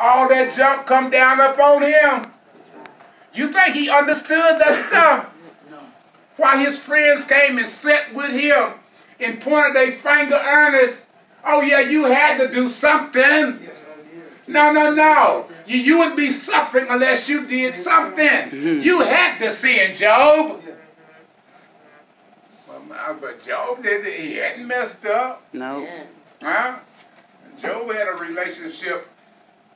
all that junk come down up on him. You think he understood that stuff? Why his friends came and sat with him and pointed their finger Ernest. Oh yeah, you had to do something. No, no, no. You, you would be suffering unless you did something. You had to sin, Job. But Job did. He hadn't messed up. No. Huh? Job had a relationship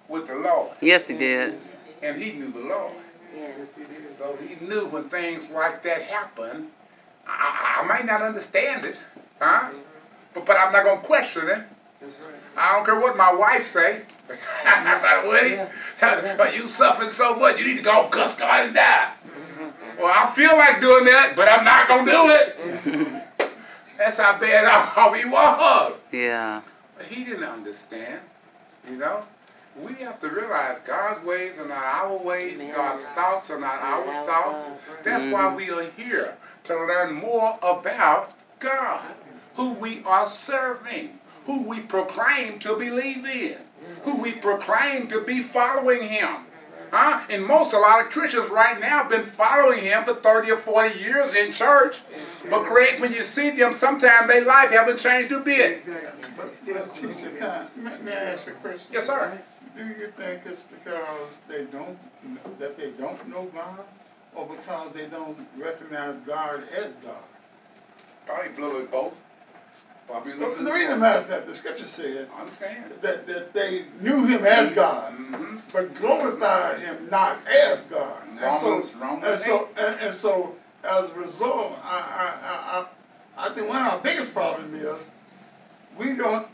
with the Lord. Yes, he did. And he knew the Lord. So he knew when things like that happen, I, I, I might not understand it, huh? But, but I'm not going to question it. That's right. I don't care what my wife say. Woody, but you suffering so much, you need to go cuss God and die. Well, I feel like doing that, but I'm not going to do it. That's how bad off he was. Yeah. But he didn't understand, you know. We have to realize God's ways are not our ways. God's thoughts are not our thoughts. That's why mm-hmm. we are here, to learn more about God, who we are serving, who we proclaim to believe in, who we proclaim to be following Him. Huh? And most, a lot of Christians right now have been following Him for 30 or 40 years in church. But Craig, when you see them, sometimes their life haven't changed a bit. Exactly. But still, teacher, can may, may I ask you a question? Yes, sir. Do you think it's because they don't that they don't know God, or because they don't recognize God as God? Probably a little bit both. Probably a little The, reason I'm asking that, the scripture said I understand. that, that they knew Him as God, Mm-hmm. but glorified Him not as God. And so, Romans- Romans and so, and, and so, as a result, I, I, I, I, I think one of our biggest problems is we don't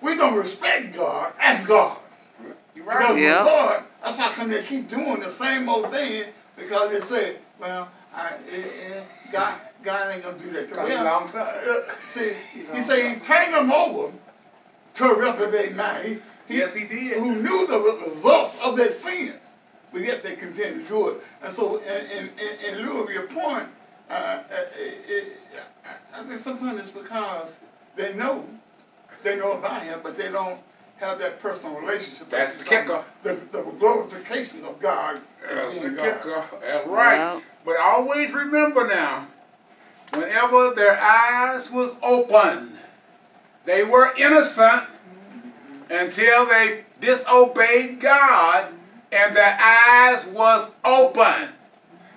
we don't respect God as God. You're Because right. Yeah. with God, that's how come they keep doing the same old thing because they say, well, I, eh, eh, God, God ain't gonna do that. God, he Well, long suffering. uh, see, he said he turned them over to a reprobate mind. He, Yes, he did. Who knew the results of their sins, but yet they continued to do it. And so, in, in, in, in lieu of your point, uh, uh, it, it, I I think sometimes it's because they know, they know about him, but they don't have that personal relationship. That's the kicker. The, the glorification of God. as That's the being God. kicker. That's right. Yeah. But always remember now, whenever their eyes was open, they were innocent until they disobeyed God and their eyes was open.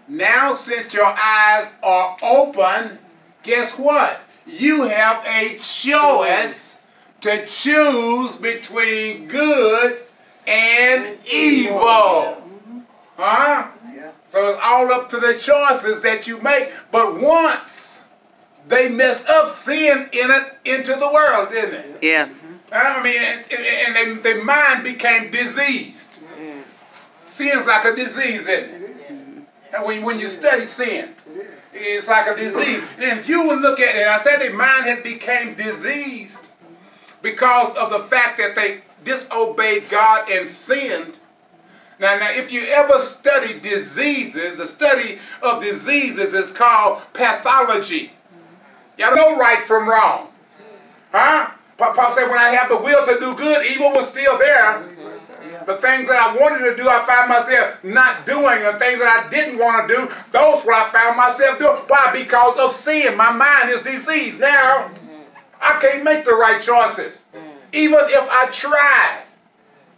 Now since your eyes are open, guess what? You have a choice to choose between good and evil. Huh? So it's all up to the choices that you make. But once they messed up, sin in it into the world, didn't it? Yes. I mean, and, and, and their mind became diseased. Sin's like a disease, isn't it? And when, when you study sin, it's like a disease. And if you would look at it, I said their mind had became diseased because of the fact that they disobeyed God and sinned. Now, now, if you ever study diseases, the study of diseases is called pathology. Y'all know right from wrong. Huh? Paul said, when I have the will to do good, evil was still there. The things that I wanted to do, I found myself not doing. The things that I didn't want to do, those were I found myself doing. Why? Because of sin. My mind is diseased. Now, I can't make the right choices. Even if I tried.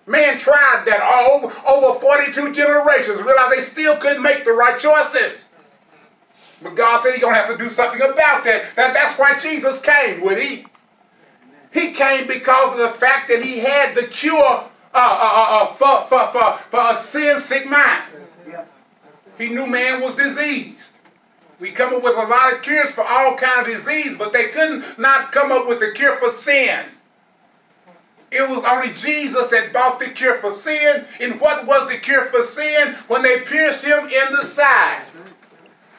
Man tried that all over 42 generations, realized they still couldn't make the right choices. But God said He's going to have to do something about that. that. That's why Jesus came, would He? He came because of the fact that He had the cure uh, uh, uh, uh, for, for, for, for a sin-sick mind. He knew man was diseased. We come up with a lot of cures for all kind of disease, but they couldn't not come up with the cure for sin. It was only Jesus that brought the cure for sin. And what was the cure for sin? When they pierced him in the side.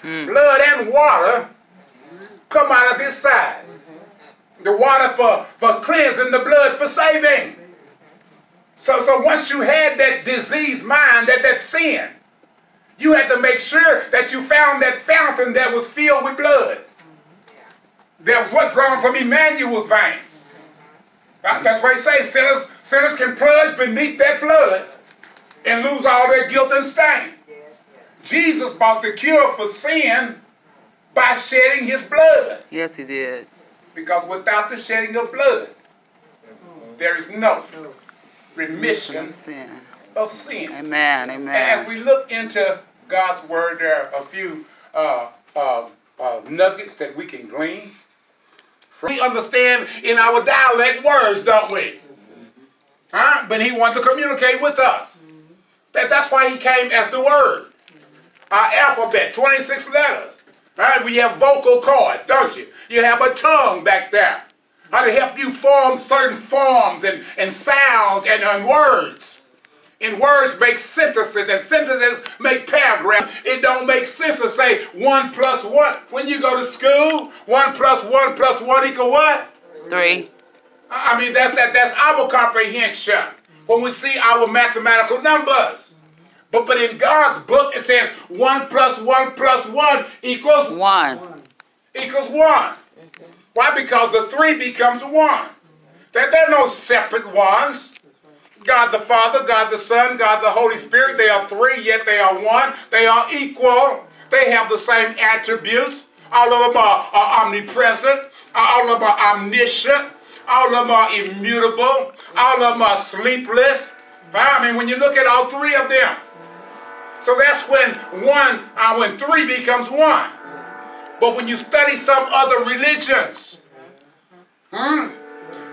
Hmm. Blood and water come out of his side. The water for, for cleansing, the blood for saving. So, so once you had that diseased mind, that, that sin, you had to make sure that you found that fountain that was filled with blood. That was what drawn from Emmanuel's vein. That's why he says sinners, sinners can plunge beneath that flood and lose all their guilt and stain. Jesus bought the cure for sin by shedding his blood. Yes, he did. Because without the shedding of blood, there is no remission sin. Of sin. Amen. Amen. And as we look into God's word, there are a few uh, uh, uh, nuggets that we can glean. We understand in our dialect words, don't we? Huh? But he wants to communicate with us. That, that's why he came as the word. Our alphabet, 26 letters. Right? We have vocal cords, don't you? You have a tongue back there. How to help you form certain forms and, and sounds and, and words. And words make sentences, and sentences make paragraphs. It don't make sense to say one plus one. When you go to school, one plus one plus one equal what? Three. I mean, that's that that's our comprehension when we see our mathematical numbers. But but in God's book it says one plus one plus one equals One. equals one. Why? Because the three becomes one. There, there are no separate ones. God the Father, God the Son, God the Holy Spirit, they are three, yet they are one. They are equal. They have the same attributes. All of them are, are omnipresent. All of them are omniscient. All of them are immutable. All of them are sleepless. I mean, when you look at all three of them. So that's when one, uh, when three becomes one. But when you study some other religions, hmm,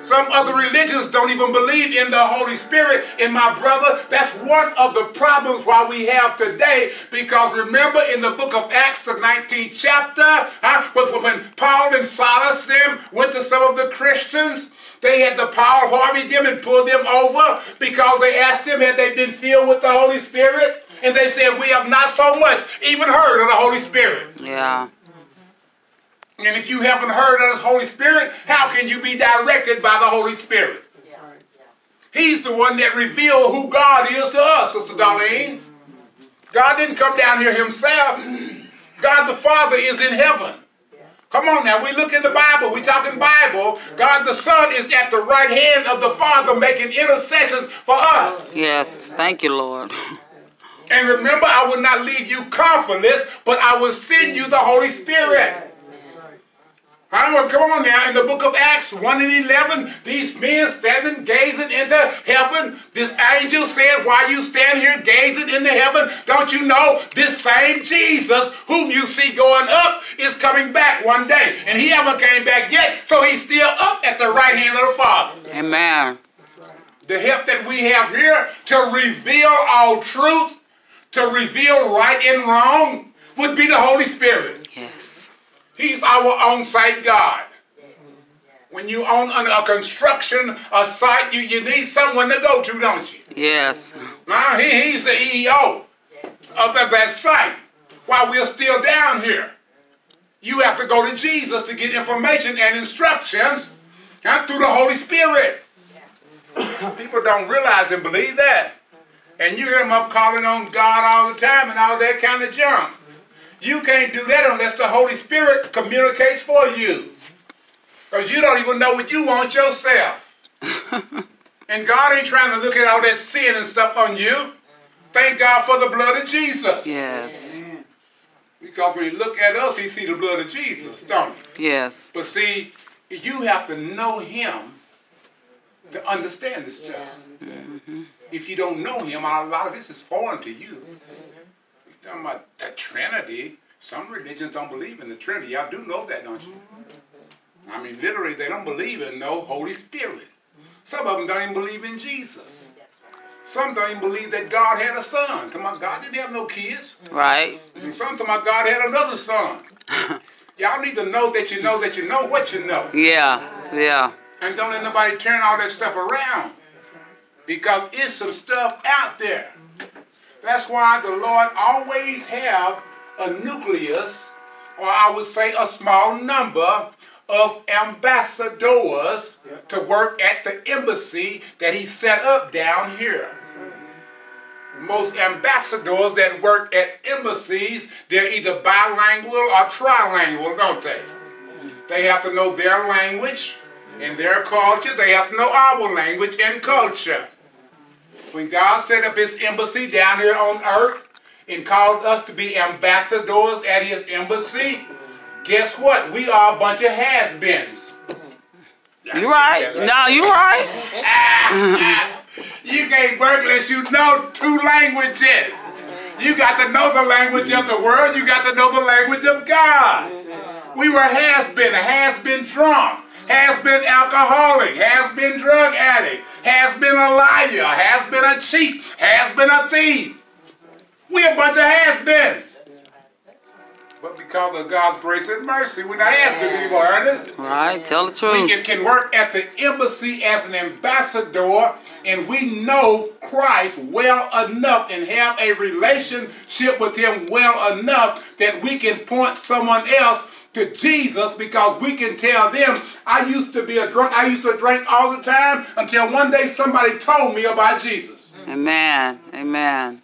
some other religions don't even believe in the Holy Spirit. And my brother, that's one of the problems why we have today. Because remember in the book of Acts, the 19th chapter, huh, when Paul and Silas them went to some of the Christians, they had the power harvey them and pull them over because they asked them had they been filled with the Holy Spirit. And they said, we have not so much even heard of the Holy Spirit. Yeah. And if you haven't heard of the Holy Spirit, how can you be directed by the Holy Spirit? He's the one that revealed who God is to us, Sister Darlene. God didn't come down here himself. God the Father is in heaven. Come on now, we look in the Bible, we talking Bible. God the Son is at the right hand of the Father making intercessions for us. Yes. Thank you, Lord. And remember, I will not leave you comfortless, but I will send you the Holy Spirit. Huh? Come on now, in the book of Acts 1 and 11, these men standing gazing into heaven. This angel said, Why you stand here gazing into heaven? Don't you know this same Jesus whom you see going up is coming back one day. And he haven't came back yet, so he's still up at the right hand of the Father. Amen. The help that we have here to reveal all truth, to reveal right and wrong, would be the Holy Spirit. Yes. He's our on-site God. Mm-hmm. When you own a construction a site, you, you need someone to go to, don't you? Yes. Now, he, he's the EEO of that, that site mm-hmm. while we're still down here. Mm-hmm. You have to go to Jesus to get information and instructions huh, through the Holy Spirit. People don't realize and believe that. And you hear them up calling on God all the time and all that kind of junk. You can't do that unless the Holy Spirit communicates for you. Because you don't even know what you want yourself. and God ain't trying to look at all that sin and stuff on you. Thank God for the blood of Jesus. Yes. Because when you look at us, he see the blood of Jesus, don't you? Yes. But see, you have to know him to understand this stuff. Mm-hmm. If you don't know him, a lot of this is foreign to you. You're talking about the Trinity. Some religions don't believe in the Trinity. Y'all do know that, don't you? Mm-hmm. I mean, literally, they don't believe in no Holy Spirit. Mm-hmm. Some of them don't even believe in Jesus. Mm-hmm. Some don't even believe that God had a son. Come on, God didn't have no kids. Right. And some talking about God had another son. Y'all need to know that you know that you know what you know. Yeah. Yeah. And don't let nobody turn all that stuff around. Because it's some stuff out there. That's why the Lord always have a nucleus, or I would say a small number of ambassadors to work at the embassy that he set up down here. Most ambassadors that work at embassies, they're either bilingual or trilingual, don't they? They have to know their language and their culture, they have to know our language and culture. When God set up his embassy down here on earth and called us to be ambassadors at his embassy, guess what? We are a bunch of has-beens. You right. No, you right. you can't work unless you know two languages. You got to know the language of the world. You got to know the language of God. We were has been, has been drunk, has been alcoholic, has been drug addict, has been a liar, has been a cheat, has been a thief. We a bunch of has beens. But because of God's grace and mercy, we're not has beens anymore, Ernest. Right. Tell the truth. We can work at the embassy as an ambassador, and we know Christ well enough and have a relationship with Him well enough that we can point someone else to Jesus because we can tell them, I used to be a drunk, I used to drink all the time until one day somebody told me about Jesus. Amen. Amen.